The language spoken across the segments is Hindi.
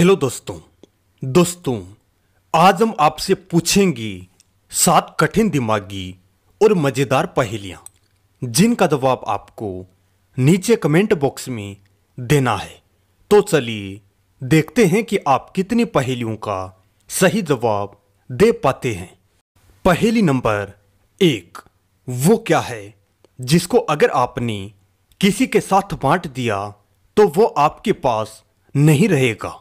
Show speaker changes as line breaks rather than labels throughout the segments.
हेलो दोस्तों दोस्तों, आज हम आपसे पूछेंगे सात कठिन दिमागी और मज़ेदार पहेलियाँ, जिनका जवाब आपको नीचे कमेंट बॉक्स में देना है। तो चलिए देखते हैं कि आप कितनी पहेलियों का सही जवाब दे पाते हैं। पहेली नंबर एक, वो क्या है जिसको अगर आपने किसी के साथ बांट दिया तो वो आपके पास नहीं रहेगा।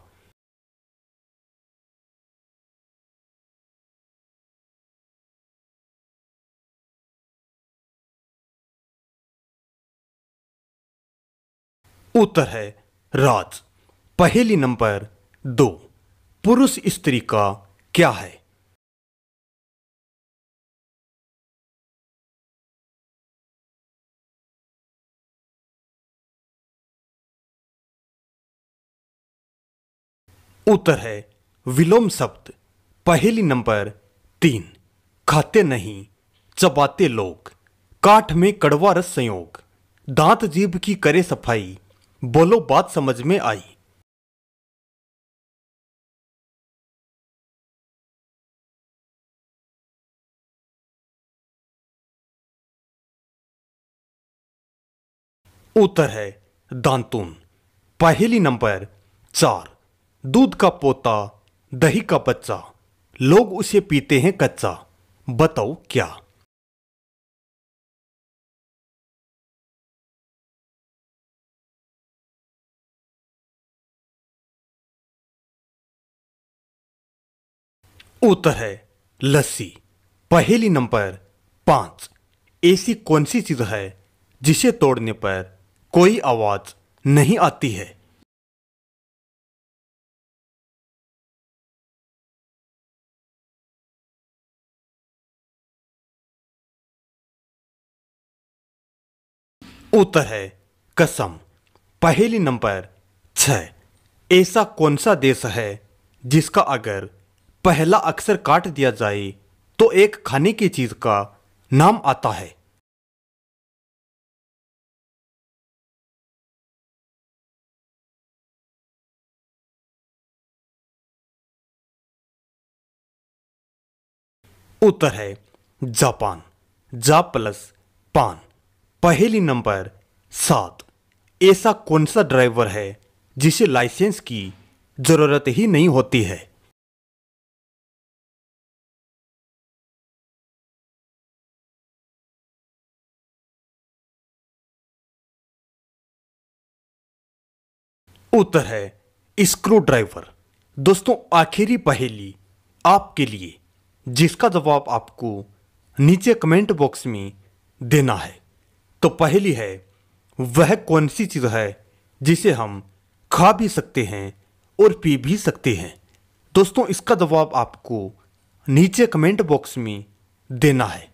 उत्तर है राज। पहेली नंबर दो। पुरुष स्त्री का क्या है? उत्तर है विलोम शब्द। पहेली नंबर तीन। खाते नहीं, चबाते लोग। काठ में कड़वा रस संयोग। दांत जीभ की करे सफ़ाई। बोलो बात समझ में आई। उत्तर है दांतुन। पहली नंबर, चार। दूध का पोता, दही का बच्चा। लोग उसे पीते हैं कच्चा। बताओ क्या? उत्तर है लस्सी। पहली नंबर पाँच। ऐसी कौन सी चीज़ है जिसे तोड़ने पर कोई आवाज़ नहीं आती है? उत्तर है कसम। पहली नंबर छह ऐसा कौन सा देश है जिसका अगर पहला अक्षर काट दिया जाए तो एक खाने की चीज़ का नाम आता है। उत्तर है, जापान। जा प्लस पान। पहली नंबर, सात। ऐसा कौन सा ड्राइवर है, जिसे लाइसेंस की ज़रूरत ही नहीं होती है? उत्तर है स्क्रू ड्राइवर दोस्तों, आखिरी पहेली आपके लिए, जिसका जवाब आपको नीचे कमेंट बॉक्स में देना है। तो पहली है, वह कौन सी चीज़ है जिसे हम खा भी सकते हैं और पी भी सकते हैं? दोस्तों, इसका जवाब आपको नीचे कमेंट बॉक्स में देना है।